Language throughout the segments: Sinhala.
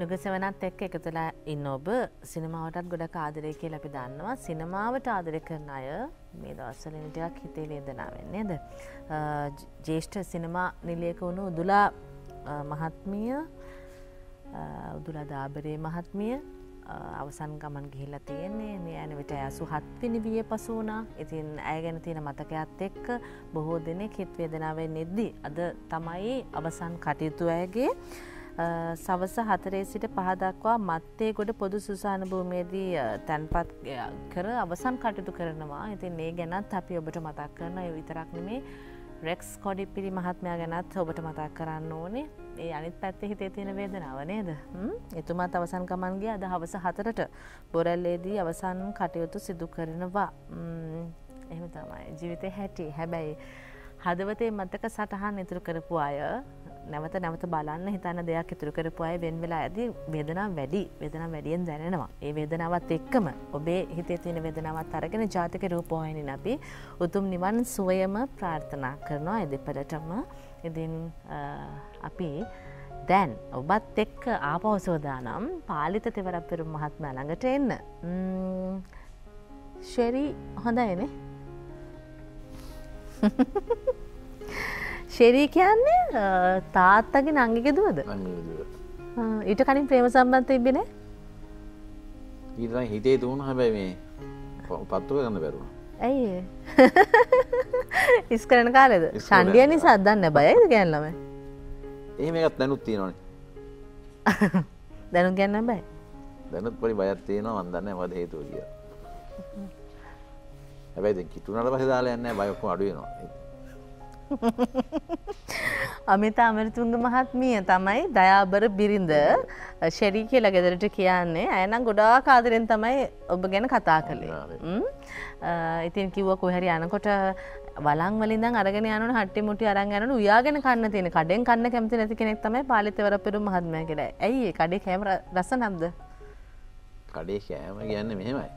නුගසවනත් එක්ක එකතුලා ඉන්න ඔබ සිනමාවටත් ගොඩක් ආදරය කිය අපි දන්නවා. සිනමාවට ආදරය කරන අය මේ දවස්සලනිටයක් හිතේ වේදනාවෙන්නේද. ජේෂ්ඨ සිනමා නිලියක වුණු උදුලා මහත්මිය උදුලා දාබරේ මහත්මිය අවසන් ගමන් ගිහිල්ල තියෙන්නේ. මේ ඇන විට ඇසු හත්විනි විය පසුවනා ඉතින් ඇය ගැන තියෙන මතකයක්ත් එක්ක බොහෝ දෙනෙක් හිත් වේදනාවෙන් නෙද්දි. අද තමයි අවසන් කටයුතු ඇයගේ සවස හතරේ සිට පහදක්වා මත්තේ ගොඩ පොදු සුසාන භූමේදී තැන්පත් කර අවසන් කටයුතු කරනවා. ඉතින් ඒ ගැනත් අපි ඔබට මතක් කරන විතරක් නෙමේ. රෙක්ස් කොඩි පිරි මහත්මයා ගැනත් ඔබට මතක් කරන්න ඕනේ. ඒ අනිත් පැත්තේ හිතේ තියෙන වේදනාව නේද? එතුමාත් අවසන් ගමන්ගේ අද හවස හතරට බොරැල්ලේදී අවසන් කටයුතු සිදු කරනවා. එහෙම තමයි. ජීවිතය හැටි. හැබැයි හදවතේ මතක සටහන් ඉතුරු කරපු අය නැවත නැවත බලන්න හිතන්න දෙයක් ඉතුරු කරපු අය වෙන් වෙලා ඇති වේදනා වැඩි වෙදනා වැඩියෙන් දැනෙනවා. ඒ වේදනාවත් එක්කම ඔබේ හිතේ තියෙන වේදනාවත් අරගෙන ජාතික රූපවාහිනි අපි උතුම් නිවන් සුවයම ප්‍රාර්ථනා කරනවා එදෙපලටම ඉතින් අපි දැන් ඔබත් එක්ක ආපවසෝදානම් පාලිත තෙවරක් පෙරුම් මහත්ම ළඟට එන්න. ශෙරී හොඳයිනේ ශෙරී කියන්නේ තාත්තගේ නංගික දුවද? ඊට කලින් ප්‍රේම සම්බන්ධ තිබෙන ඊට හිතේ තුුණ හැබැයි මේ පත්තුව ගන්න බැරුණ ඇයි ඉස් කරන කාලෙද? ශන්ඩිය නිසා අදන්න බයයිද ගැන්නම එහෙම එකත් දැනුත් තියෙනවන. දැනු ගැන්න බෑ දැනුත් පොඩි බයත් තියෙනවා. වන්දන්න මද හේතුව කිය හැබැයි කිටුනට පස දාලා යන්න බයක්කු අඩුවනවා අමිත අමරතුන්ග මහත්මිය තමයි දයාබර බිරිඳ. ශෙරී කියලා ගෙදරට කියන්නේ. ඇනම් ගොඩා කාදරෙන් තමයි ඔබ ගැන කතා කළේ. ඉතින් කිව්ව කොහැරි යනකොට වලං වලින් අරගෙන යනු හට්ටි මුටි අරන් යනු උයාගෙන කන්න තියෙන. කඩෙන් කන්න කැමති නැති කෙනෙක් තමයි පාලිතවර පෙරු මහත්මය කියලා. ඇයි කඩේ කෑම රස නම්ද කඩේ කෑම කියන්න මෙහෙමයි.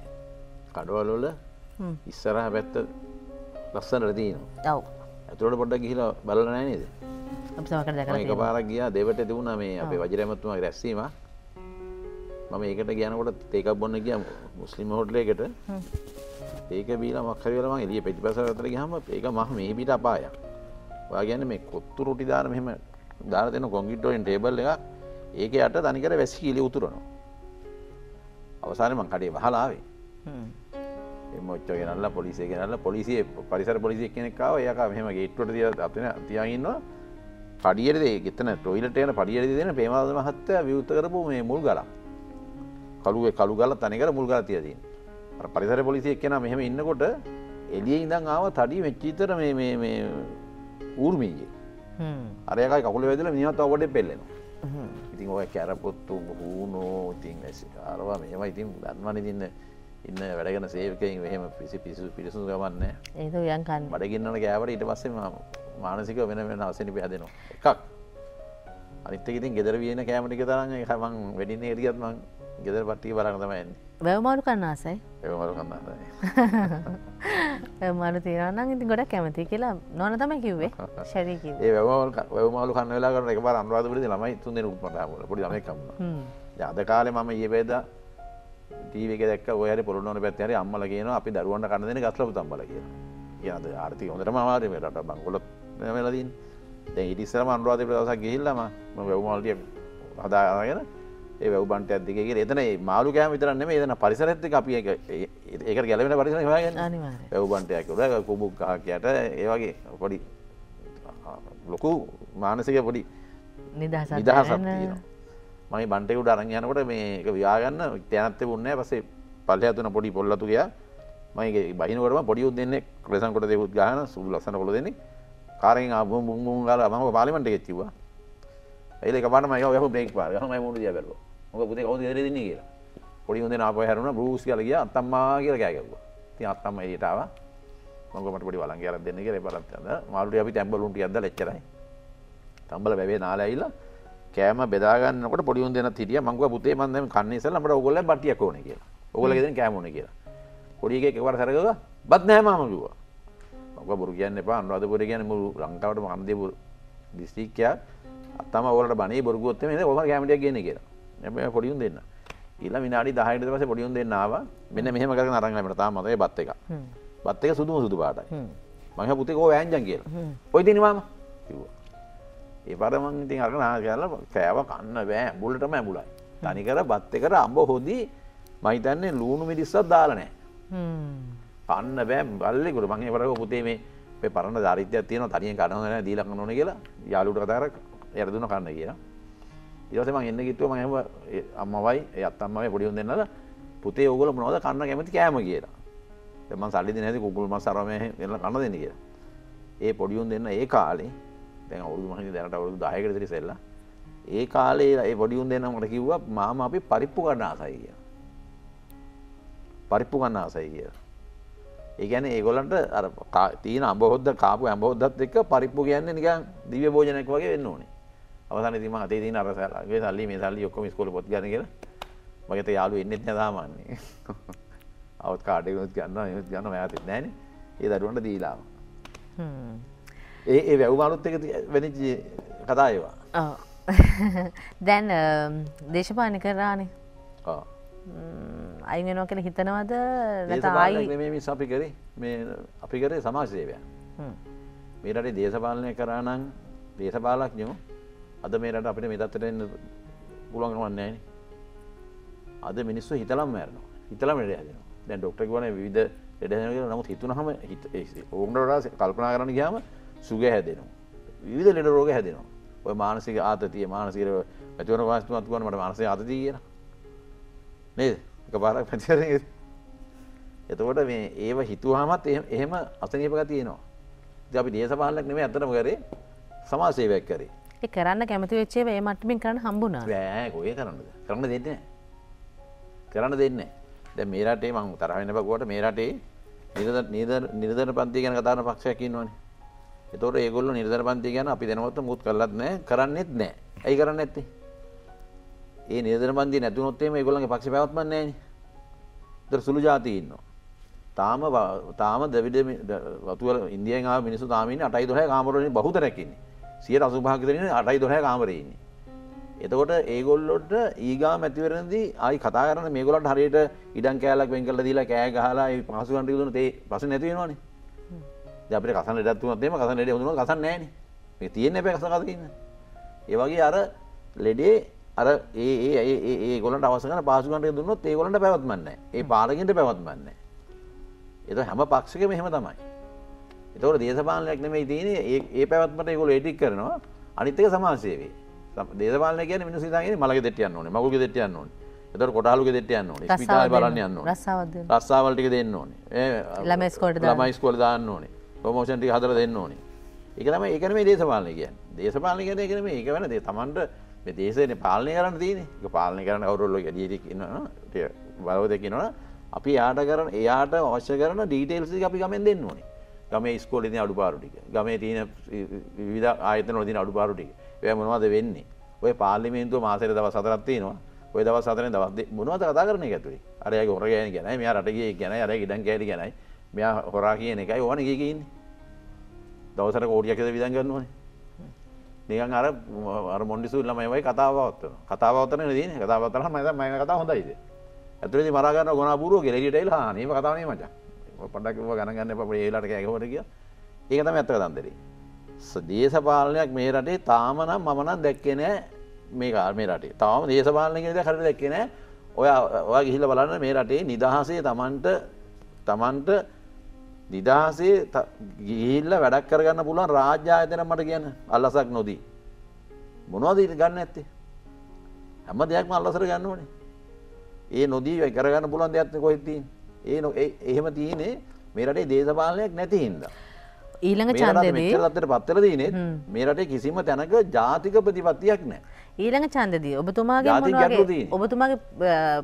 කඩවලොල ඉස්සරහ පැත්ත ලස්සන රදීනවා ඔව් ඇතුළට පොඩ්ඩක් ගිහිලා බලන නෑ නේද? එක පාරක් ගියා දෙවට තිබුණ මේ අපේ වජරමත්තුමක් රැස්සීම මම ඒකට ගැනකොට තේකක් බොන්න ගිය මුස්ලිම් හොටලයකට ඒක බීල මක්හරිවලම එලිය පැතිපසරතර ගහම ඒක මහ මේ පිට අපාය වා ගැන මේ කොත්තු රුටි දාන මෙහෙම දාර දෙන කොංගිටෝෙන් ටේබල් එක ඒක යට තනිකර වැසි කියලි උතුරනවා. අවසානම කඩේ වහලාවේ එමොච්ච ගෙනල්ල පොලිසිය ගෙනල්ල පොලිසිය පරිසර පොලිසිය කෙනෙක්කාව ඒක මෙහම ගේට්වට තිය අතන තියගන්නවා පඩියට ගෙතන ටොයිලටයන පඩියට දෙන පේමාද මහත්තය විවෘත කරපු මේ මුල් ගල කළුවේ කළු ගල තනිකර මුල් ගල තියදීන් පරිසර පොලිසිය කෙන මෙහෙම ඉන්නකොට එලිය ඉඳං ආව තඩි මෙච්චිතර මේ ඌර්මීගේ අරයකයි කකුල වෙදල මිනිත් ඔකොට පෙල්ලෙනවා ඉතින් ඔය කැරපොත්තු හූනෝ. ඉතින් අරවා මෙම ඉතින් දන්වන තින්න ඉන්න වැඩගෙන සේවකයින් මෙහම පිසි පිසු පිරිසු ගමන්න ඒක යන්කන් බඩගන්නට කෑවට ඉට පස්සේ මානසික වෙන වෙන අවසනි පැදෙනවා එකක්. අනිත්තක ඉතින් ගෙදර වියන කෑමටික තරන්න හමන් වැඩින්න එරියත්ම ගෙදර පට්ටි බලන්න තමයින්න වැවමාරු කන්නාසයි. ඒමරු කන්නයි මරු තිරන්න ඉති ගොඩ කැමති කියලා නොන තම කිව්වේ. ශරීකිව ඒ වැවමාලු කන්න වෙලා කරන එක බර අන්වාදපුරි ළමයි තුන් දෙන උපටාමල පොඩි ළමයි කම්ම අද කාලේ මම ඒ පේදා ටීවක දක් ඔය පොරුණන පැත්තර අම්මල කියන අපි දරුවන්ට කන්න දෙන ගස්ලපු තම්බල කියන කියනද ආර්ථි හොඳට මවාරමට බංගොල වෙලදීන් ඉටිස්සරම අන්වාද ප්‍රදසක් ගිහිල්ලම වැවමල්ටිය හදාගෙන ඒ වැවබන්ට ඇදදිගේ එතන මාළු කෑම විතරන්න මේ එතන පරිසරඇත්ත අපිය ඒක ගැලවෙන පරිසර හගෙන වැවබන්ටයක් කුබුක් කාකයට ඒවගේ පොඩි ලොකු මානසික පොඩි නිදහස නිදහසක් තියෙනවා මයි බන්ටෙකුට අරං යනකොට මේක ව්‍යාගන්න තැනත්ත පුන්න පසේ පල්ල ඇතුන පොඩි පොල්ලතු කිය මයිගේ බහිනවරම පොඩියු දෙන්නේ ක්‍රසන්කොට දෙකුත් ගාන සුළු ලසන කොළ දෙන්නේ. කාරෙන් අබ මුංගුන් ගල මම පාලිමට ගෙච්චිවා ඒල පට මය ය බෙක් පාර. ම මුණ දිය බැලව. මොක පුතේ කවද දෙරදන්න කියලා. පොඩි හොඳ අප හැරුණ. බෘස් කලගිය අත්තම්මා කියල කෑකවා ති අත්තම්ම ඒටාව මගමට පොඩි වලන් කියර දෙන්න කියල බලත්තද මාලට අපි තැම්බලුන්ට අද ලෙච්චරයි තම්බල වැවේ නාලයිල්ලා කෑම බෙදාගන්නකට පොඩිුන් දෙන තිටිය මංගව පුතේ මන්දම කන්නේසල මට ඔගොල්ල බටිය කෝන කියලා. ඔගොලගෙද කෑමුණ කියලා. පොඩිගේ එකවර සරක බත් නෑමමලුව මක බුරු කියන්න එපා. අනුරාධපුර කියන මුළු ලංකාවට මහන්දපුර දිස්ත්‍රික්කයා අත්තම ඔලට බනේ බොරගොත්තම ඔම කෑමටිය කියන කියලා. එම පොඩියුන් දෙන්න. ඊලා විනාඩි 10කට පස්සේ පොඩියුන් දෙන්න ආවා. මෙන්න මෙහෙම කරගෙන අරන් ආවා. මට තාම මතකයි බත් එක. බත් එක සුදුම සුදු පාටයි. මම කිව්වා පුතේ කෝ වෑංජන් කියලා. ඔය දෙන්නේ මාම කිව්වා ඒ පාර මං ඉතින් අරගෙන කියලා කෑව කන්න බෑ ඇඹුලටම ඇඹුලයි. තනිකර බත් එකට අඹ හොදි මම හිතන්නේ ලූණු මිරිස්සක් දාලා නැහැ. කන්න බෑ බල්ලෙකුට මං ඒවරක පුතේ මේ පරණ චරිතයක් තියෙනවා තනියෙන් කන්න හොඳ නැහැ දීලා කන්න ඕනේ කියලා. යාළුවට කතා කරා එයාට දුන්න කන්න කියලා. ඊට පස්සේ මං එන්න ගිහුවා මං එහෙම ඒ අම්මවයි ඒ අත්තම්මවයි පොඩි උන් දෙන්නලා පුතේ ඕගොල්ලෝ මොනවද කන්න කැමති කෑම කියලා. දැන් මං සල්ලි නැති කුකුල් මස් අරම එන්න කන්න දෙන්න කියලා. ඒ පොඩි උන් දෙන්න ඒ කාලේ දැන් අවුරුදු මං හිතන්නේ දැනට අවුරුදු 10කට විතර ඉස්සෙල්ලා ඒ කාලේ ඒ පොඩි උන් දෙන්න මට කිව්වා මාමා අපි පරිප්පු ගන්න ආසයි කියලා පරිප්පු ගන්න ආසයි කියලා ඒ කියන්නේ ඒගොල්ලන්ට අර කා- තියෙන අඹ හොද්ද කාපු අඹ හොද්දත් එක්ක පරිප්පු කියන්නේ නිකන් දිව්‍ය භෝජනයක් වගේ වෙන්න ඕනේ. අවසානයේ ඉතින් මම අතේ තියෙන අර සල්ලි සල්ලි මේ සල්ලි ඔක්කොම ඉස්කෝලේ පොත් ගන්න කියලා මගේ තේ යාළුවෝ එන්නෙත් නෑ සාමාන්‍යයෙන්. අවුත් කාඩ් එකකුත් ගන්නවා එහෙමත් ගන්නවා මම ආතෙත් නෑනේ. ඒ දරුවන්ට දීලා ආවා. ඒ ඒ වැව් මානුත් එක වෙනිච්ච කතා ඒවා. දැන් දේශපාලනි කරානේ. අයි වෙනවා කියලා හිතනවද මිස් අපි කරේ මේ අපි කරේ සමාජ සේවයක්. මේ රටේ දේශපාලනය කරා නම් දේශපාලඥයෝ අද මේ රට අපිට මේ තත්ත්වයට එන්න පුළුවන් කමක් නැහැ නේ. අද මිනිස්සු හිතලම මැරෙනවා. හිතලම හැදෙනවා. දැන් විවිධ ලෙඩ හැදෙනවා කියලා නමුත් හිතුනහම වඩා කල්පනා කරන්න ගියාම සුගය හැදෙනවා. විවිධ ලෙඩ රෝග හැදෙනවා. ඔය මානසික ආතතිය මානසික පැතිවන වාස්තුවත් කියවන මට මානසික ආතතිය කියලා. නේද? එකපාරක් පැතිවරගෙන එතකොට මේ ඒව හිතුවාමත් එහෙම- එහෙම අසනීප ගතිය එනවා. ඉතින් අපි දේශපාලනයක් නෙමෙයි අතටම කරේ සමාජ සේවයක් කරේ. ඒ කරන්න කැමති වෙච්චේ ඒ මට්ටමින් කරන්න හම්බුණා බෑ කොය කරන්නද කරන්න දෙන්නේ. කරන්න දෙන්නේ නැහැ. දැන් මේ රටේ මම තරහ වෙන්න බගුවට මේ රටේ නිරද නිරද නිරදන පන්තිය ගැන කතා කරන පක්ෂයක් ඉන්නවනේ. ඒතකොට ඒගොල්ලෝ නිරදන පන්තිය ගැන අපි දැනවත් මුත් කරලත් නැහැ කරන්නෙත් නැහැ. ඇයි කරන්නේ නැත්තේ? ඒ නිරදන පන්තිය නැතුනොත් එහෙම ඒගොල්ලන්ගේ පක්ෂ පැවැත්මක් නැහැ නේ. ඒතර සුළු ಜಾති ඉන්නවා. තාම ව- තාම දවිඩ වතුවල ඉන්දියාවෙන් ආව මිනිස්සු තාම ඉන්නේ 8යි 12යි කාමර වලින් බහුතරයක් ඉන්නේ. 185ක විතර ඉන්නේ 8යි 12යි කාමරේ ඉන්නේ. එතකොට ඒගොල්ලොට ඊගා මැතිවරණදී ආයි කතා කරන මේගොල්ලන්ට හරියට ඉඩම් කෑල්ලක් වෙන් කරලා දීලා කෑ ගහලා ඒ පහසුකම් ටික දුන්නොත් අපිට කසන් දෙම කසන් ලෙඩේ හොඳුනොත් කසන් නැහැනේ. මේක තියෙන්නේ අපේ කසන් කසන් ඉන්න. ඒ වගේ අර ලෙඩේ අර ඒ ඒ කරන පහසුකම් ටික දුන්නොත් ඒගොල්ලන්ට පැවැත්මක් නැහැ. ඒ පාලකයන්ට පැවැත්මක් නැහැ. ඒක හැම පක්ෂකම එහෙම තමයි. ඒතකොට දේශපාලනයක් නෙමෙයි තියෙන්නේ ඒ පැවැත්මට ඒගොල්ලෝ ඒටික් කරනවා. අනිත් එක සමාජ සේවය. සම- දේශපාලනය කියන්නේ මිනිස්සු හිතාගෙන මලගේ දෙට්ට යන්න ඕනේ, මගුල්ගේ දෙට්ට යන්න ඕනේ. ඒතකොට කොටහලුගේ දෙට්ට යන්න ඕනේ. ඉස්පිතාලේ බලන්න යන්න. රස්සාවක් දෙන්න ඕනේ. ළමයි ඉස්කෝලේ දාන්න ඕනේ. ප්‍රොමෝෂන් ටික හදලා දෙන්න ඕනේ. ඒක තමයි ඒක නෙමෙයි දේශපාලනය කියන්නේ. දේශපාලනය කියන්නේ ඒක නෙමෙයි. ඒක වෙන දේ Tamanට මේ දේශේ පාලනය කරන්න තියෙන්නේ. ඒක පාලනය කරන්න කවුරුල්ලෝ ගැඩිය ටික ඉන්නවා. ටික බලව දෙක ඉන්නවා. අපි එයාට කරන එයාට අවශ්‍ය කරන ඩීටේල්ස් ටික අපි ගමෙන් දෙන්න ඕනේ. ගමේ ඉස්කෝලේ තියෙන අඩුපාඩු ටික. ගමේ තියෙන විවිධ ආයතන වල තියෙන අඩුපාඩු ටික. ඒවා මොනවද වෙන්නේ? ඔය පාර්ලිමේන්තුව මාසෙට දවස් හතරක් තියෙනවා. ඔය දවස් හතරෙන් දවස් දෙක මොනවද කතා කරන්නේ ඒක ඇතුලේ? අර එයාගේ හොර ගෑණි ගැනයි, මෙයා රට ගියේ ගැනයි, අර ඉඩම් කෑලි ගැනයි. මෙයා හොරා කියන එකයි ඕවනේ ගියේ ඉන්නේ. දවසට කෝටියක් විතර විදන් ගන්න ඕනේ. නිකන් අර අර මොන්ඩිසු ළමයි වගේ කතාව පවත්වනවා. කතාව පවත්වන නේ තියෙන්නේ. කතාව පවත්වනම මම දැන් මම කතාව හොඳයිද? ඇතුලේදී මරා ගන්න ගුණා පුරුව කියලා එළියට ඇවිල්ලා හා නේම කතාව නේ මචං. ඔය පොඩ්ඩක් කිව්වා ගණන් ගන්න එපා අපේ ඒ වෙලාවට කෑගහුවට කියලා. ඒක තමයි ඇත්ත කතන්දරේ. ස- දේශපාලනයක් මේ රටේ තාම නම් මම නම් දැක්කේ නෑ මේ කා- මේ රටේ. තාම දේශපාලනය කියන දේ හරියට දැක්කේ නෑ. ඔය ඔයා ගිහිල්ලා බලන්න මේ රටේ නිදහසේ Tamanට Tamanට නිදහසේ ගිහිල්ලා වැඩක් කරගන්න පුළුවන් රාජ්‍ය ආයතන මට කියන්න අල්ලසක් නොදී. මොනවද ඊට ගන්න ඇත්තේ? හැම දෙයක්ම අල්ලසට ගන්න ඕනේ. ඒ නොදී කරගන්න පුළුවන් දෙයක් නේ කොහෙද තියෙන්නේ? ඒ නො- එහෙම තියෙන්නේ මේ රටේ දේශපාලනයක් නැති හින්දා. ඊළඟ මේ රටේ ඡන්දෙදී මෙච්චර තත්ත්වයට පත් වෙලා තියෙන්නේ මේ රටේ කිසිම තැනක ජාතික ප්‍රතිපත්තියක් නැහැ. ඊළඟ ඡන්දෙදී ඔබතුමාගේ. ඔබතුමාගේ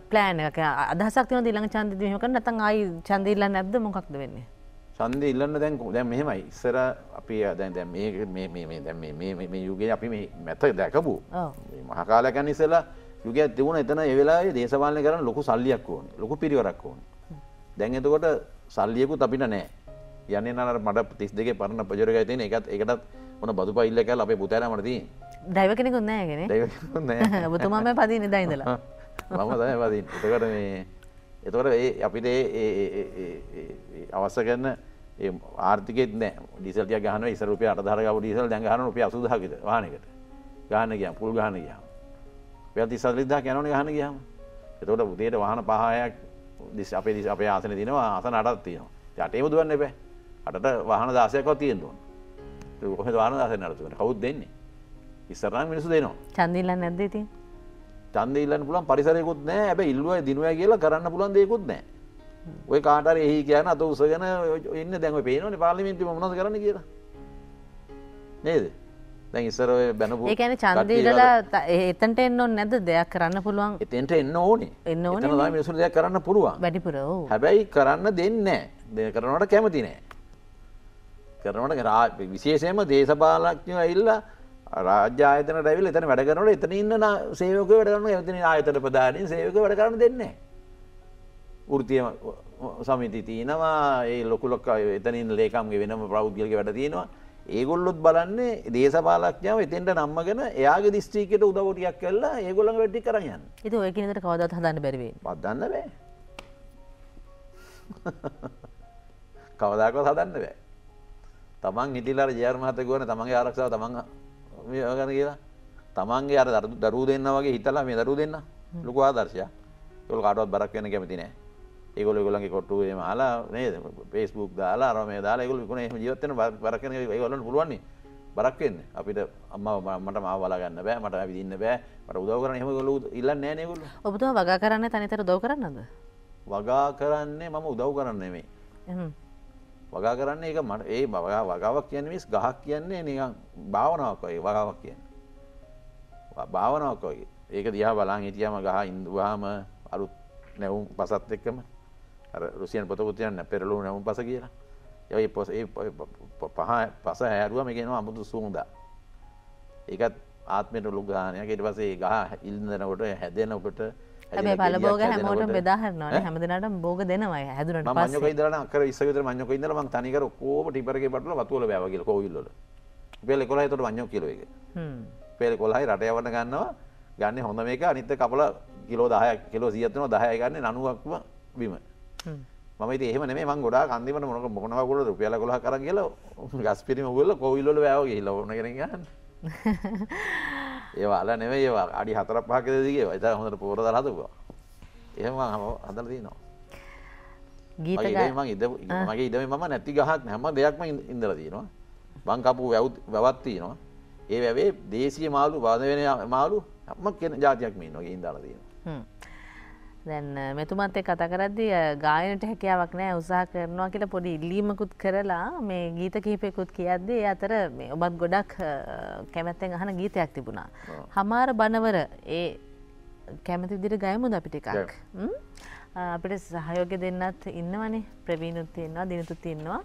ප්ලෑන් එක අදහසක් තියෙනවද ඊළඟ කරන්න නැත්නම් ආයි ඡන්දෙ ඉල්ලන්නේ නැද්ද මොකක්ද වෙන්නේ ඡන්දය ඉල්ලන්න දැන් දැන් මෙහෙමයි ඉස්සර අපි දැන් දැන් මේ යුගයේ අපි මේ මැත දැකපු ඔව් මේ මහා කාලයක් යන ඉස්සෙල්ලා යුගයක් තිබුණ එතන ඒ වෙලාවේ දේශපාලනය කරන්න ලොකු සල්ලියක් ඕනේ. ලොකු පිරිවරක් ඕනේ. දැන් එතකොට සල්ලියකුත් අපිට නැහැ. යන්නේ නම් අර මඩ 32 පරණ පජරගය තියෙන එකත් ඒකටත් මොන බදු පයිල්ල කියලා අපේ පුතාලා මට තියෙන්නේ. ඩයිව කෙනෙකුත් නෑගෙන නෑ ඔබතුමාම පදින දයිඳලා මම තමයි පදින් එතකට මේ එතකොට ඒ අපිට අවස්ස කරන්න ආර්ථිකෙත් නෑ. ඩිසල්ටිය ගහන ඉස රුපිය අටධරගව ඩිසල් දැඟහන රුපිය අසුදහකිත වානකට ගාන ගියම් පුල් ගහන ගියාම. පැති සල්ලිදා කැනවන ගහන ගියාම. එතකොට උදේට වාහන පහයක් දිස් අපේ දිස අපේ ආසන තිනවා අසන අටත් තියෙනවා. යටේම දුවන්න එපෑ. අටට වාහන දාසයක්ව තියෙන්දුවන් කොහ වාන දාස නරතුවන කවුත් දෙන්නේ? ඉස්සරන මිනිසු දෙනවා. චන්දිල්ල නැද්ද ඉතින් චන්දීල්ලන්න පුලන් පරිසරයකුත් නෑ ඇබ ඉල්ලුව දිනුව කියලා කරන්න පුළන් දෙකුත් නෑ ඔය කාටර එහි කියන අත උසගෙන ඉන්න දැම පේනවන පාලිමින්ටි මොනද කරන්න කියලා. නේද? දැන් ඉස්සර බැනපු ඒකැන චන්දීලලා එතන්ට එන්න නැද දෙයක් කරන්න පුළුවන්. එතෙන්ට එන්න ඕනේ. එන්න ඕන මිනිසු දෙයක් කරන්න පුළුවන්. වැඩිපුර හැබැයි කරන්න දෙන්න දෙ කරනවට කැමති නෑ කරනට විශේෂයම දේශපාලක්ඥ ඉල්ලා රාජ්‍යායතන රැවිල් එතන වැඩ කරනට එතන ඉන්න සේවක වැඩරන එතන ආයතන ප්‍රධානය සේවක වැඩ කරන්න දෙන්නේ ෘතිය සමිති තියනවා. ඒ ලොකුලොක් එතනින් ලේකම්ගේ වෙනම ප්‍රෞද්ගලක වැඩ තියෙනවා. ඒගොල්ලොත් බලන්නේ දේශපාලක්ඥාව එතෙන්ට නම්මගෙන එයාගේ දිස්ත්‍රීකට උදවටියක් කල්ලා ඒගොල්ලඟ වැඩි කරයන්න එති ඔය කෙනට කවදත් හදන්න බැරිවේ පදන්න බෑ. කවදාක හදන්න බෑ. තමන් හිටිලාර ජයර්මහත ගෝන තමන්ගේ ආරක්ෂාව තමන් ගන කියලා. තමන්ගේ අර දරු දෙන්න වගේ හිතලා මේ දරු දෙන්න. ලොකු ආදර්ශය යොල් කාටවත් බරක් වෙන කැමති නෑ ඒගොල ගොලන්ගේ කොට්ටුවේ මාලා නේද? පේස්බුක් දාලා අරම දාලා ගොල ගුණ ජීවත්තන බරක්න ගොලන්න පුළුවන්න්නේ බරක්වෙන්න අපිට අම්ම මට මාවලා ගන්න බෑ මට විදින්න බෑ. මට උදව කරන හෙම ගොලු ඉල්ල නෑනෙගුල ඔබතුව වගා කරන්න තනිතර දව කරන්නද? වගා කරන්නේ මම උදව් කරන්න නෙමේ වගා කරන්න එක මට ඒ බවගා වගාවක් කියන්න විස් ගහක් කියන්නේ නිකන් භාවනාවක් වගේ වගාවක් කියන්න. භාවනාවක් වගේ. ඒක දිහා බලන් හිටියම ගහ ඉන්දවාම අලුත් නැවුම් පසත් එක්කම. රුසියන් පොතකුතියන්න පෙරලු නැවුම් පස කියලා. යයි පොස පහ පස හැරුව මේගෙනවා අමුතු සූමුදා ඒකත් ආත්මයට ලුගානයක් ඊට පසේ ගහ ඉල්දනකොට හැදෙනකොට හැබේ පලබෝග හැමෝට බෙදාහරනවා හැමදිනට බෝග දෙනවා හැදුනට මංක ඉදරන අකර ඉස්සවිතර මංක ඉදර මං තනිකර කෝම ටිපරගේ පටල වතුවල බෑවගල කොවිල්ලට පෙල කොලා තොට මං්ඥෝ කිලෝ එක. පෙල් කොල්හයි රටයවන්න ගන්නවා. ගන්න හොඳ මේක. අනිත කපල කිලෝ දහය කිලෝ සියත්නව දහය ගන්න නනුවක්ම බිම. මම එහෙම නේ මං ගොඩා කන්දිමට මොනක මොනවගොල රුපියල කොහ කර කියල ගස් පිරිම ගොල්ල කොවිල්ල වැෑවගේ ලවන කරගන්න ඒවාල නෙවේ ඒවා අඩි හතර පහක දිගේ වයිත හොඳට පෝර දරහතුවා එහෙම හම හදල තිනවා. ගීත ඉද මගේ ඉදම මම නැති ගහක් හැම දෙයක්ම ඉඳල තියෙනවා බංකපු වැවත්තිනවා ඒ වැවේ දේශය මාලු බාධ වෙන මාලු හම කෙන ජාතියක් මේ නොගේ ඉඳල තියෙනවා දැන් මෙතුමත් එක් කතා කරද්දි ගායනට හැකියාවක් නෑ උත්සාහ කරනවා කියලා පොඩි ඉල්ලීමකුත් කරලා මේ ගීත කිහිපයකුත් කියද්දී ඒ අතර මේ ඔබත් ගොඩක් කැමැත්තෙන් අහන ගීතයක් තිබුණා. හමාර බනවර ඒ කැමති විදිහට ගයමුද අපිට එකක්. අපිට සහයෝගය දෙන්නත් ඉන්නවනේ ප්‍රවීණුත් ඉන්නවා දිනතුත් ඉන්නවා.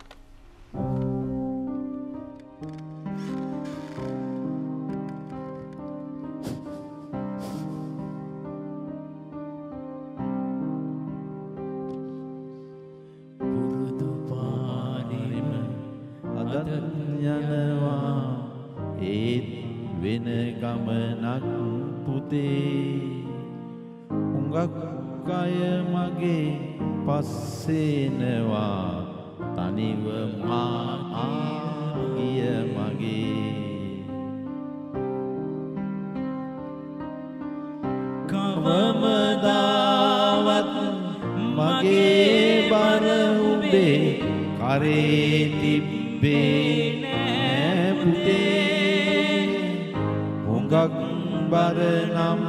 පස්සේනවා තනිව ආගිය මගේ. කවමදාවත් මගේ බර උබේ කරේ තිබ්බේ නෑ පුතේ. හුඟක් බරනම්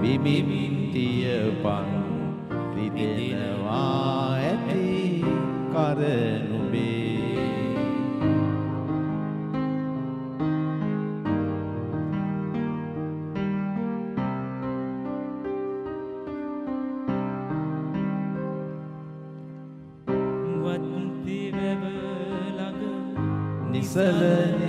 බිමිමින්තියපන් රිදෙනවා. ඇති කරනුබේ නිසල නිවාන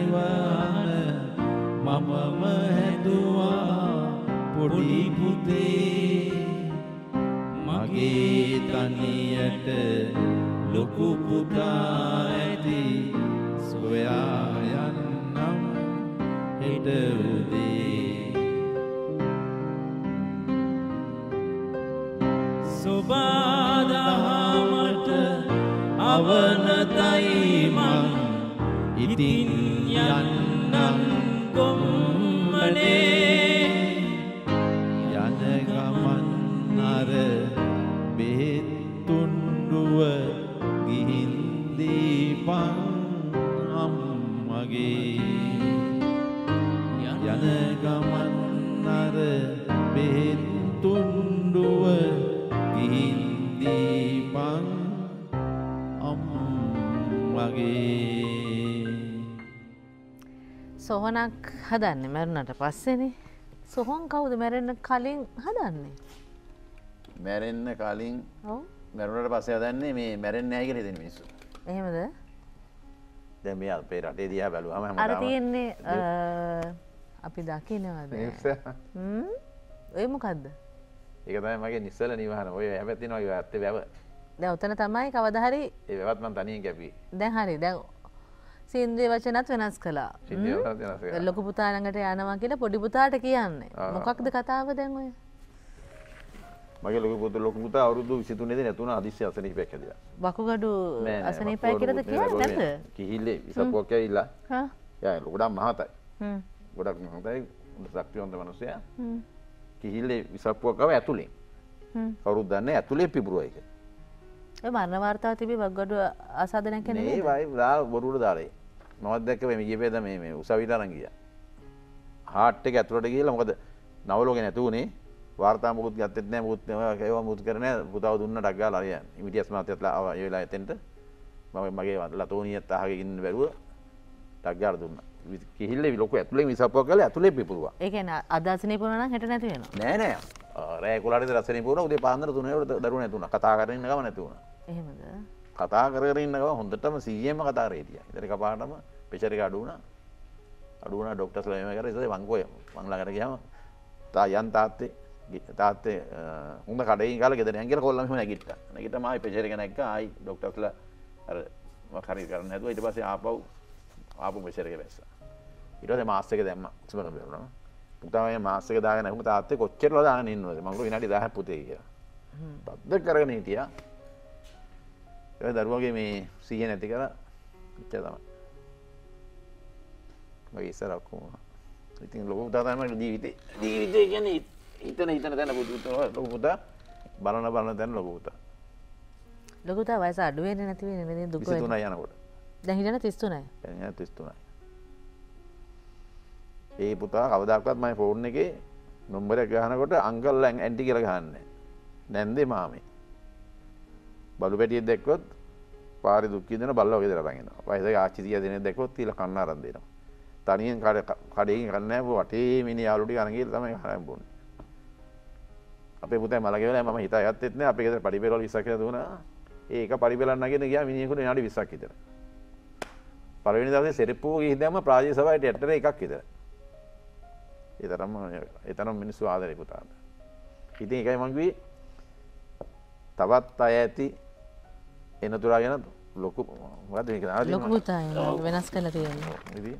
අවනතයි මං ඉතින් යන්නම් ගොම්මනේ යන ගමන් අර බෙහෙත් තුණ්ඩුව සොහනක් හදන්න මැරුණට පස්සෙනේ. සොහොන් කවුද මැරෙන්න කලින් හදන්නේ? මැරෙන්න කලින් මැරුණට පස්සේ දන්නේ මේ මැරෙන් කියල දෙන මිනිස්සු. එහෙමද? දැ මේ අපේ රටේ දිහා බැලුවම අර තියෙන්නේ අපි දකිනවද? ඔය මොකක්ද ඒකතයි මගේ නිස්සල නිවාහන. ඔය හැපැත්ති නොගේ ඇත්තේ වැව. දැ ඔතන තමයි කවදහරි ඒ වැවත්මන් තනියෙන් කැපී දැන් හරි දැන් සින්දේ වචනත් වෙනස් කලා සිද්ධිය වෙනස් කළා. ලොක පුතාරඟට යනවා කියලා පොඩි පුතාට කියන්නේ. මොකක්ද කතාව දැන් ඔය? මගේ ලොක පුතු ලොක පුතා අවුරුදු විසිතුනේද නැතුන අදිශ්‍ය අසනී පැක්කදිලා වකුගඩු අසනීපයි කියලද කිය කිහිල්ලේ විසපුවක් ඇවිල්ලා. හා? ය ලොකඩම් මහතයි. හ්ම්. ගොඩක් මහතයි. උඩ සක්තිවන්ත මනුසය. හ්ම්. කිහිල්ලේ විසප්පුවක්කව ඇතුළින් හ්ම්. කවරුත් දන්න ඇතුළේ පිපුරුව එක මරණ වාර්තාව තිබි වක්ගඩු අසාධනය කෙන ඒ වයි දා බොරුට දාලේ. මවත් දැක්ක මේ පේද මේ මේ උසවිතරංගිය හාට් එක ඇතුළට කියලා මොකද? නවලෝක නැතුවනේ වාර්තා මුකුත් ගත්තෙත් නෑ මුකුත් නෑ ඒවා මුකුත් කරන පුතාව දුන්න ඉමිටියස් මාත්‍යත්ලා ආවා ඒ වෙලාව එතෙන්ට. මම මගේ ලතෝනියත් අහගෙන ඉන්න බැරුව ඩක් ගාලා දුන්නා කිහිල්ලේ ලොකු ඇතුලේ විසප්පුවක් කරලා ඇතුලේ පිපුරුවා. ඒකන අදසනය පුරන හැට නැති වෙන නෑ නෑ. රෑ කුලාට රසනේ පුරුණ උදේ පාන්දර තුනේට දරුණ නැතුණා කතා කරගෙන ඉන්න ගම නැතුණා එහෙමද? කතා කර ඉන්නව හොඳටම සීයම කතා රේටිය ඉතර කපාටම පෙචරික අඩුවන අඩුවන ඩොක්ටස් ලම කර. ඉස වංගෝය මංලා කර ගම තා යන් තාත්තේ තාත්තේ හොඳ කඩයි කාල ගෙදර ඇගල කොල්ලම නැගිට නැගිට මයි පෙචරික නැක්ක අයි ඩොක්ටස්ල හරි කරන්න ඇතුව ඉට පසේ ආපව් ආපු පෙචරික වැස්ස. ඉරස මාස්සක දැම්ම. සමක බෙරුණ පුතාම මාසක දාග නැම තාත්තේ කොච්චරල දාන ඉන්නවද? මඟු විනාටි දහ පුතේ කිය පද්ද කරගෙන හිටියා ඒ දරුවගේ මේ සීය නැති කර. ඉච්ච තම මගේ ඉස්සරක්කෝ ඉතින් ලොක පුතාතම ජීවිතේ. ජීවිතය ගැන හිතන හිතන තැන පුතු. ලොක පුතා බලන බලන තැන ලොක පුතා. ලොකුතා වයස අඩුවෙන් නැතිවෙන වෙන දුක විසි තුන යනකොට. දැහිටන තිස්තුනයි. පැ තිස්තුනයි. ඒ පුතා කවදක්වත් මයි ෆෝර්න් එක නොම්බර ගහනකොට අංකල්ල ඇන්ටි කියල ගන්න නැන්දේ මාමේ බලු පැටිය දෙක්කොත් පාරි දුක්කිදන බල්ල ගෙදර රගෙන වයස ආචිතිය දෙන දෙකොත් තිල කන්න අරන්දෙනවා තනියෙන් කඩ කඩේ කන්න වටේ මිනි යාලුටි අනගේ තමයි හරම්බුණ අපේ පුත මලගෙවල ම හිත ඇත්තෙත්න අප ෙද පඩිපෙරල් විසක දුන ඒක පරිපලන්නගෙන ගිය මිනිකුට නඩි විසක් හිතර පලවෙනි දසේ සෙරප්පූ හිදම ප්‍රාජි සවයට එටර එකක් හිතර එතරම් එතනම් මිනිස්සු ආදරය පුතාට. ඉතින් එකයි මංගවී තවත් අය ඇති මේක? නාද ලොකු වෙනස් තියෙන්නේ ඉතින්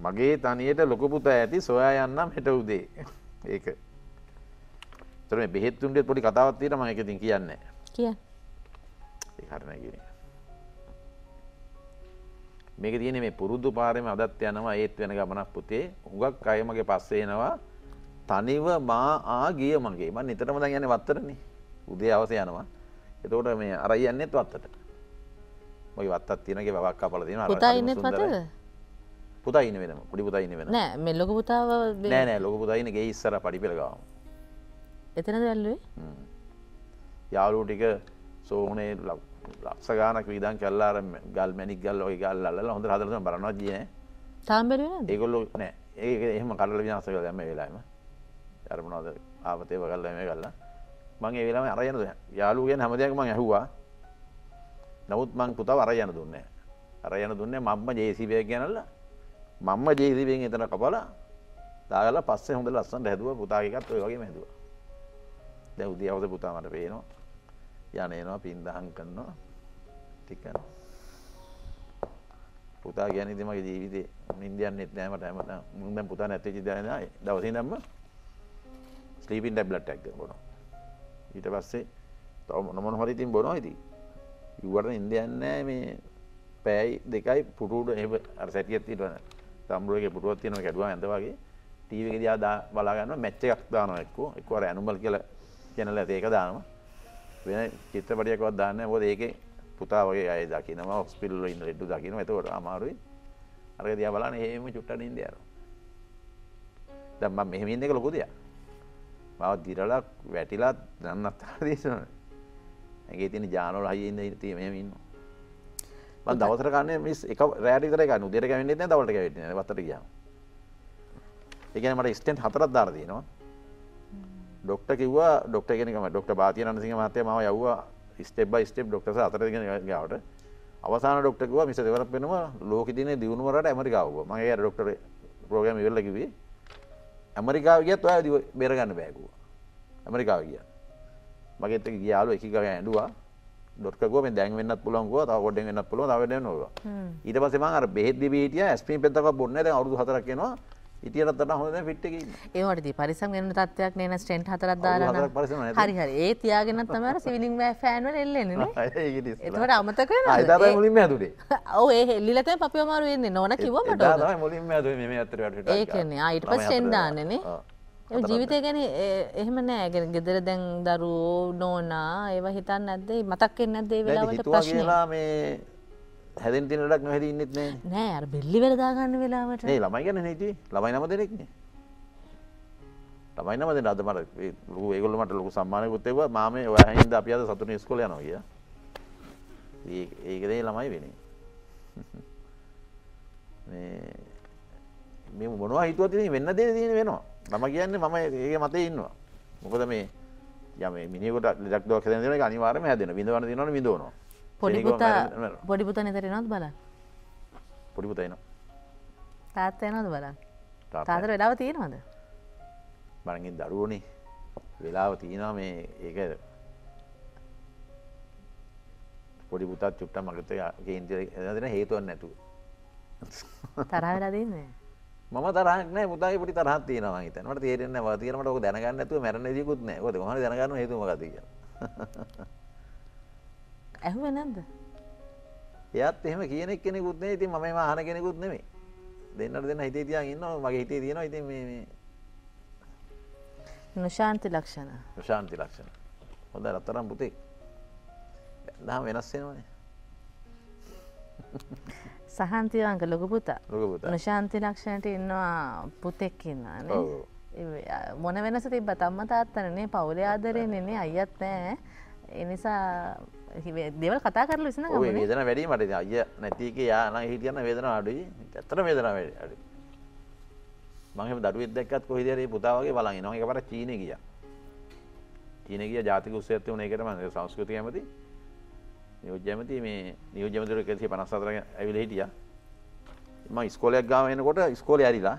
මගේ තනියට ලොකු පුතා ඇති සොයා යන්නම් හෙට උදේ. ඒක. තර මේ බෙහෙත්තුන්ට පොඩි කතාවත් තියෙන මම ඒක ඉතින් කියන්නේ. කිය ඒ හරින කියන මේක තියෙන මේ පුරුදු පාරෙම අදත් යනවා ඒත් වෙන ගමනක් පුතේ. හුඟක් අය මගේ පස්සේ එනවා. තනිව මා ආ ගිය මගේ. මම නිතරම දැන් යන්නේ වත්තරනේ. උදේ අවසේ යනවා එතකොට මේ අර යන්නෙත් වත්තට. මගේ වත්තක් තියෙනගේ වවක් කපලා තියෙනවා. අර පුතා කඩුව ඉන්නෙත් සුන්දරයි. වතද පුතා ඉන්න වෙනම පොඩි පුතා ඉන්න වෙන නෑ මේ ලොකු පුතාව නෑ ලොකු පුතා ඉන්නේ ගේ ඉස්සර පඩිපෙළ ගාම එතන දැල්ලුවේ යාලු ටික සෝනේ ලක්ෂ ගානක් විදන් කල්ලාර ගල් මැනික් ගල් ඔය ගල් අල්ල හොඳ හදරම බලනවා. ජීන තාම් බැලුවෙන ඒගොල්ලු නෑ. ඒ එහෙම කඩල විනාස කළ දැම වෙලාම අරමනවාද ආපතේ වගල්ල මේ කල්ලා මංගේ වෙලාම අරයන යාලුගෙන් හැමදයක් මං ඇහවා. නමුත් මං පුතාව අරයන දුන්නේ අරයන දුන්නේ මම්ම ජේසිබය ගැනල්ල. මම්ම ජේසිබෙන් එතන කපල දාගල පස්සේ හොඳ ලස්සන් හැදුව. පුතාගකත් ඔය වගේ හැදුව. දැ උදි අවද පුතා මට පේනවා. යනයනවා පින්දහන් කරනවා. ටිකන පුතා ගැන මගේ ජීවිතේ ඉන්දියන් නෙත් නෑමට ඇමට මුන්ද පුතා නැති ජිදන දවසි නම්ම ස්ලීපින් ටැබ්ලට් ඇක් බොන ඊට පස්සේ තව නොමන හරිතින් බොනවා ඉති ඉවට ඉන්දයන්නෑ මේ පෑයි දෙකයි පුටුට එ අර සැටියත් ඉටවන තම්බුවගේ පුටුවත් තියෙන කැඩුව ඇඳ වගේ. ටීවක දයා දා බලාගන්න මැච්ච එකක් දාන එක්කෝ. එක්වර ඇනුමල් කියල කියනල ඒක දානම වෙන චිත්‍රපටියකවත් දාන්න බොද ඒක පුතා වගේ අය දකිනම ඔස්පිල්ල ඉන්න එඩ්ඩු දකින ඇතවට අමාරුයි. අර දිය බලන ඒම චුට්ට ඉන්දයාර දම්ම මෙහම ඉන්න මව දිරලක් වැටිලාත් දන්නත් දේශන. ඇගේ තින ජානල හයින්න ඉතිය මෙම ඉන්න දවසර කන්න මිස් එක රෑටිතර එක උදර කැවෙන්නේ දවට වැට වතර කිය එකන මට ස්ටෙන්ට් හතරත් දාරදිනවා ඩොක්ට කිව්වා ඩොක්ට කෙනකම ඩොක්ට බාතිය නසිංහ මතය ම යව්වා ස්ටෙබ් ස්ටප් ඩොක්ටස අතරගෙන ගාවට. අවසාන ඩොක්ටකව මිස දෙවර පෙනවා ලෝක තින දියුණුවරට ඇමරිකාව මගේ ඩොක්ටර ප්‍රෝගම වෙල්ලකිවේ ඇමරිකාව ගියත් ඔය බේරගන්න බෑකුව ඇමරිකාව ගිය. මගේත ගියාලු එකක ඇඩුවා ඩොක්කෝ දැන් වෙන්න පුලන්ගුව තව ගොඩ වෙන්න පුල ව නවා ඊට පසම බෙහෙද බීටිය ස්පීන් පෙතක බොන්න අවුදු හතරක්ෙනවා ඉතියරත්තට හොඳ ෆිට්ටක ඒවට පරිසම් ගන්න තත්වයක් නන ස්ටෙන්ට් හතරක් දාරන පරිසම හරි හරි. ඒ තියාගෙන තමර සිවිලිං ෆෑන්ව එල්ලෙන එතවට අමතක අයිතර මුලින්ම ඇතුරේ ඔව ඒ හෙල්ලිලත පපියමාරු වෙන්නේ. නොන කිවමට මුලින්ම ඇතු මෙ ඇතර ඒකන්නේ අයිට පස් ෙන්ඩානනේ ජීවිතය ගැන එහෙම නෑගෙන ගෙදර දැන් දරුවෝ නෝනා ඒව හිතන්න ඇදේ මතක්කෙන් ඇදේ වෙලාවට ප්‍රශ්න? මේ හැදෙන් තින ලක් නොහැද ඉන්නෙත් නෑ. නෑ බෙල්ලි වෙලදාගන්න වෙලාවට. ඒ ළමයි ගැන නීති ළමයි නම දෙනෙක්නේ ළමයි නම දෙන අද මට ලොකු ඒගොල්ලෝ මට ලොකු සම්මානයකුත් ඒවා මාම ඔය හින්දා අපි අද සතුටින් ඉස්කෝලේ යනවා කියා. ඒ ඒක දේ ළමයි වෙන්නේ. මේ මේ මොනවා හිතුවත් ඉතින් වෙන්න දේ තියෙන වෙනවා. මම කියන්නේ මම ඒක මතේ ඉන්නවා. මොකද මේ යම මිනිහෙකුට ලෙඩක් දොස් හැදෙන දේ අනිවාර්යයෙන්ම හැදෙනවා. විඳවන දිනවන විඳවනවා පොඩි පුතා පොඩි පුතා නිතර එනවද බලන්න? පොඩි පුතා එනවා. තාත්තා එනවද බලන්න? තාත්තට වෙලාව තියෙනවද? බලගින් දරුවනේ. වෙලාව තියෙනවා මේ ඒක. පොඩි පුතත් චුට්ට මගත කේන්තිර දෙන හේතුවන් නැතුව. තරහ වෙලා දෙන්නේ මම තරහක් නෑ පුතාගේ පොඩි තරහක් තියෙනවා. මට තේරෙන්නේ ඔක දැනගන්න නැතුව මැරෙන්න විදියකුත් නෑ. ඔක කොහොමද දැනගන්න කියලා. ඇහුවේ නැද්ද එයාත් එහෙම කියන කෙනෙකුත් නෙවෙයි. ඉතින් මම අහන කෙනෙකුත් නෙමෙයි. දෙන්නට දෙන්න හිතේ තියාගෙන ඉන්නවා. මගේ හිතේ තියෙනවා. ඉතින් මේ නොශාන්ති ලක්ෂණ ප්‍රශාන්ති ලක්ෂණ. හොඳ රත්තරන් පුතේ. දැන් වෙනස් වෙනවනේ. සහන්තිවංක ලොකු පුතා. නොශාන්ති ලක්ෂණට ඉන්නවා පුතෙක්. ඒ මොන වෙනස තිබ්බ තම්ම තාත්තනනේ පවුලේ ආදරෙන්නේ අයියත් නෑ එනිසා දෙවල් කතා කරල විසන වේදන වැඩි මට අය නැතික යාන හිටියන්න වේදන අඩුයි. ඇත්තට වේදන වැඩි. අඩු මං දරුවෙක් දැක්කත් කොහේ දරේ පුතා වගේ බලන් ඉනවා. ඒක පාර චීනේ ගියා. චීනේ ගියා ජාතික උත්සවයක් තිබුණා ඒකට මම සංස්කෘතිය ඇමති. නියෝජ්‍ය ඇමති මේ නියෝජ්‍ය ඇමතිවරු 154 ඇවිල්ලා හිටියා. මම ඉස්කෝලයක් ගාව එනකොට ඉස්කෝලේ ඇරිලා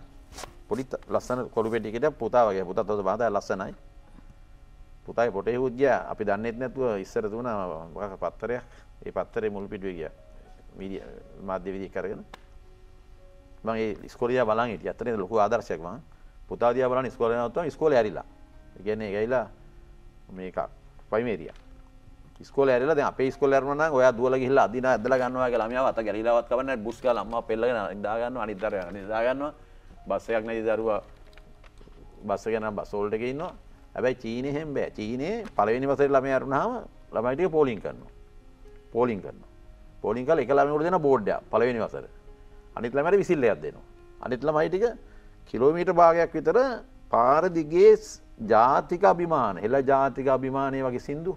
පොඩි ලස්සන කොළු පෙට්ටියකට පුතා වගේ. පුතාත් බාදා ලස්සනයි පුතායි පොටේ හුද්ගියා අපි දන්නෙත් නැතුව ඉස්සර තුන මොකක් පත්තරයක්. ඒ පත්තරේ මුල් පිටුවේ ගියා. මීඩියා මාධ්‍ය විදිහක් කරගෙන. මම ඒ ඉස්කෝලේ බලන් හිටියා. අතනේ ලොකු ආදර්ශයක් මම. පුතා දිහා බලන් ඉස්කෝලේ නවත්තම ඉස්කෝලේ ඇරිලා ඒ කියන්නේ ගිහිලා මේක ප්‍රයිමේරියා ඉස්කෝලේ ඇරිලා දැන් අපේ ඉස්කෝලේ යනවා නම් ඔයා දුවලා ගිහිල්ලා අදින ඇදලා ගන්නවා කියලා ළමයාව අත ගැලිලාවත් කවන්නේ බුස් ගාලා අම්මා පෙල්ලගෙන ඉදා ගන්නවා අනිත් දරුවා අනිත් ඉදා ගන්නවා. බස් එකක් නැති දරුවා බස් එක නම් බස් වලට එකේ ඉන්නවා. හැබැයි චීනේ හැම බෑ. චීනේ පළවෙනි වසරේ ළමයා අරුණාම ළමයි ටික පෝලිං කරනවා. පෝලිං කරනවා. පෝලිං කරලා එක ළමයෙකුට දෙන බෝඩ් එකක් පළවෙනි වසරේ. අනිත් ළමයට විසිල් එකක් දෙනවා. අනිත් ළමයි ටික කිලෝමීටර් භාගයක් විතර පාර දිගේ ස්- ජාතික අභිමාන එළ ජාතික අභිමානය වගේ සින්දු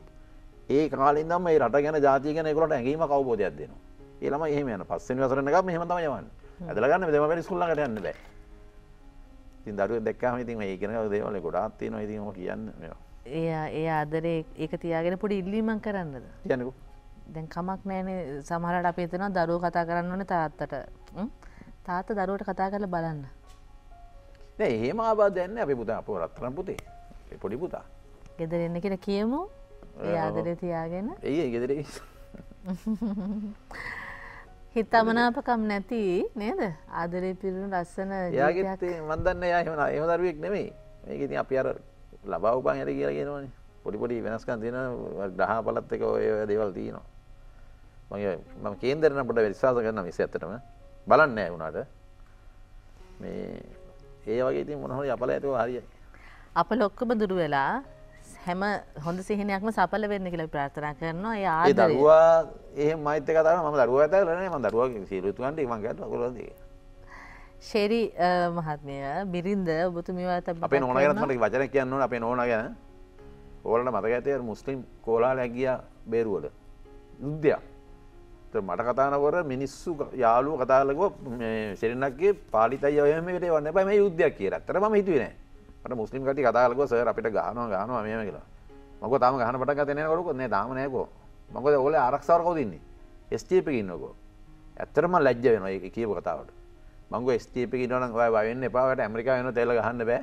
ඒ කාලින් දම් මේ රට ගැන ජාතිය ගැන ඒගොල්ලන්ට ඇඟීම අවබෝධයක් දෙනවා. ඒ ළමයි එහෙම යන පස්වෙනි වසරේ යනකම් මෙහෙම තමයි යවන්නේ. ඇදලා ගන්න දෙම බැරි ස්කූල් ළඟට යන්න බෑ ඉතින් දරුවෙක් දැක්කම ඉතින් මේ ඉගෙන ගන්න දේවල් ගොඩාක් තියෙනවා. ඉතින් ඔම කියන්න මේවා. ඒ ඒ ආදරේ ඒක තියාගෙන පොඩි ඉල්ලීමක් කරන්නද? කියන්නකෝ. දැන් කමක් නෑනේ සමහරට අපේ තනවා දරුව කතා කරන්න ඕනේ තාත්තට? තාත්ත දරුවට කතා කරලා බලන්න. නෑ එහෙම ආබාධයක් නැහැ අපේ පුතා අපෝ රත්තරන් පුතේ. අපේ පොඩි පුතා. ගෙදර එන්න කියලා කියමු. ඒ. ආදරේ තියාගෙන. එයි ගෙදර හිතමනාපකම් නැති නේද? ආදරේ පිරුණු ලස්සන එයාගෙත් ජීවිතයක්. මන් දන්න එයා එහෙම එහෙම දරුවෙක් නෙමෙයි. මේක ඉතින් අපි අර ලබා උපන් හැටි කියලා කියනවනේ. පොඩි පොඩි වෙනස්කම් තියෙනවා. ග්‍රහ පලත් එක ඔය දේවල් තියෙනවා. මගේ මම කේන්දරන පොට විශ්වාස කරන විසි ඇතටම බලන්න වුණාට. මේ ඒ වගේ ති මොනහො අපල ඇතුව හරිය අප ලොක්කම දුරු වෙලා හැම හොඳ සිහිනයක්ම සපල වෙන්න කියලා ප්‍රාර්ථනා කරනවා. ඒ ඒ ආදරය. දරුවා ඒ මෛත කතාව ම දරුව ඇත ලන ම දරුව සිරුතුවන්ට මං ගැට කොලද ශෙරි අ, මහත්මය බිරින්ද ඔබතුමිවා අපේ නොනගරත්මට වචන කියන්න අපේ නොන ගැන. ඕලට මතක ඇතය මුස්ලිම් කෝලා ලැගිය බේරුවල. යුද්ධයක්. මට කතානකොට මිනිස්සු යාලුව කතාලක සිරනක්ගේ පාලිතයි ඔයමට වන්න බම යුද්ධයක් කිය ඇතර ම හිතුවන මට මුස්ලිම් කට කතාලක සර අපිට ගානවා ගානවා මෙම කියලා. මක තම ගහන පට ගතනයකරුක නේ දාමනයකෝ මකද ඔල ආරක්ෂාරකව දින්නේ ස්ටේප ඉන්නකෝ ඇත්තරම ලැජ්ජ වෙන එක කියපු කතාවට. මංග ස්ටේප න වන්න එපාට ඇමරිකා වන තෙල ගහන්න බෑ.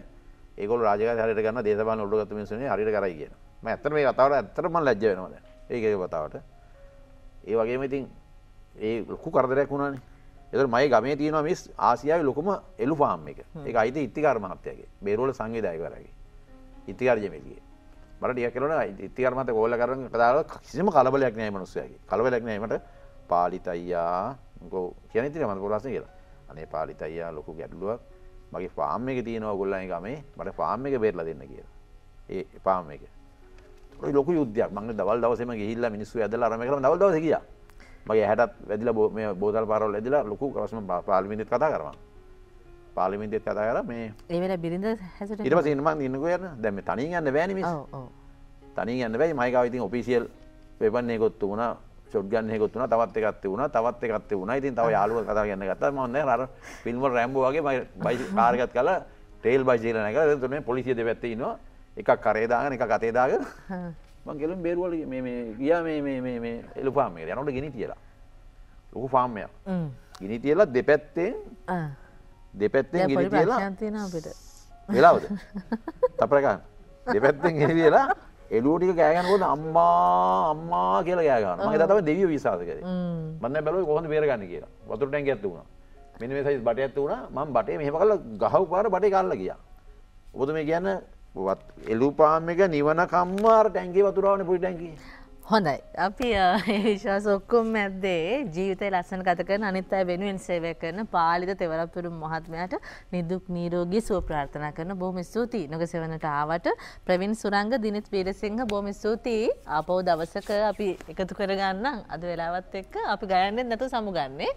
ඒකොල රාජක හරට ගන්න දේශපාන ඔල්ලගත මිනිසුන හරි කරයි කියන ම ඇත්තර මේ කතාවට ඇත්තරම ලැජ්ජ වෙනවද ඒක කතාවට. ඒ වගේම ඉතින් ඒ ලොකු කරදරයක් වුණනේ. එත මයි ගමේ තියෙනවා මිස් ආසියාව ලොකුම එලු පාම් එක. එක අයිති ඉතිකාර මහත්තයගේ. බේරෝල සංවිධයකරගේ ඉතිකාර්ජමතිගේ මට ටිය කරන ඉතිකරමත කෝල කරන කතාව කිසිම කලබලයක් නෑ මනුස්සයගේ. කලබලක් නෑමට පාලිතයියා ගෝ කියන තිර මත පොරස කියලා. අනේ පාලිතයියා ලොකු ගැටලුවක්. මගේ පාම් එක තියෙනවා ගොල්ලයි ගමේ. මට පාම් එක බේරලා දෙන්න කියලා. ඒ පාම් එක. ලොකු යුද්ධයක්. මං දවල් දවසම ගිහිල්ලා මිනිස්සු ඇදලා අරම කරලා දවල් දවස් ගියා මගේ හැටත් වැදිලා බෝ- මේ බෝතල් පාරවල් ඇදලා ලොකු රස්ම පාර්ලිමේන්තුවෙත් කතා කරනවා. පාර්ලිමේන්තුවෙත් කතා කරා මේ ඒවෙල බිරිඳ හැසට ඊට පස්සේ ඉන්න මං ඉන්නකෝ යන්න දැන් මේ තනියෙන් යන්න බෑනේ මිස්. තනින් යන්න බැයි මයිකාව ඉතින් ඔෆිසියල් වෙපන් එකකොත් වුණා ෂොට් ගන් එකකොත් වුණා තවත් එකක් තිබුණා තවත් එකක් තිබුණා. ඉතින් තව යාළුවා කතා කියන්න ගත්තා. මම නෑ අර ෆිල්ම් වල රැම්බෝ වගේ මම බයි කාර් එකත් කරලා ට්‍රේල් බයිසිකල් නැගලා. දැන් තුනේ පොලිසිය දෙපැත්තේ ඉන්නවා. එකක් කරේ දාගෙන එකක් අතේ දාගෙන. මං ගෙලුම් බේරුවල ගියා. මේ මේ මේ මේ එළු ෆාම් එකට. යනකොට ගිනි තියලා. ලොකු ෆාම් එකක්. ගිනි තියලා දෙපැත්තෙන් දෙපැත්තෙන් ගිනි අපිට. වෙලාවද? තපරකන් දෙපැත්තෙන් ගෙනි තියලා එලුවටික කෑගනකොට අම්මා අම්මා කියලා ගෑගන ම තම දෙවිය විසාස කර මන්න බැලව කොහොඳ බේරගන්න කියලා. වතුරටැන් ඇත්ත වුණ. මෙනි සයි බට ඇත්ත වුණ. ම බටේ මෙහම කල ගහව පාර බටේ කල්ල ගිය. ඔබද මේ කියන්න එලුපාම එක නිවන කම්මාර ටැන්ගේ වතුරාවන පුයි ටැන්කි හොඳයි. අපි විශ්වාස ඔක්කොම් ඇද්දේ ජීවිතය ලස්සන ගත කරන අනිත් අය වෙනුවෙන් සේවය කරන පාලිත තෙවරපුරු මහත්මයට නිදුක් නීරෝගී සුව ප්‍රාර්ථනා කරන බොහොම ස්තුතියි. නොග සෙවනට ආවට ප්‍රවින් සුරංග දිනිත් වීරසිංහ බොහොම ස්තුතියි. ආපහු දවසක අපි එකතු කරගන්න අද වෙලාවත් එක්ක අපි ගයන්නෙත් නැතු සමුගන්නේ.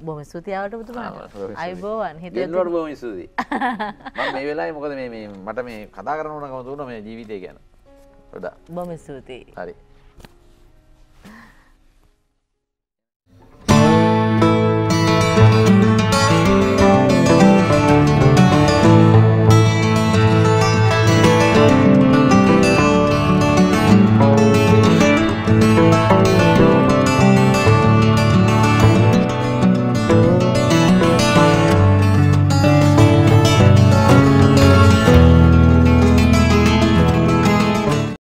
බොහොම ස්තුතියාවට පුතුමාට අයිබෝවන් හිත එල්ලට බෝම ස්තුදී මේ වෙලා මොකද මේ මේ මට මේ කතා කරනනකම තුන මේ ජීවිතය ගැන. ොඩා බොහොම ස්තුතියි. හරි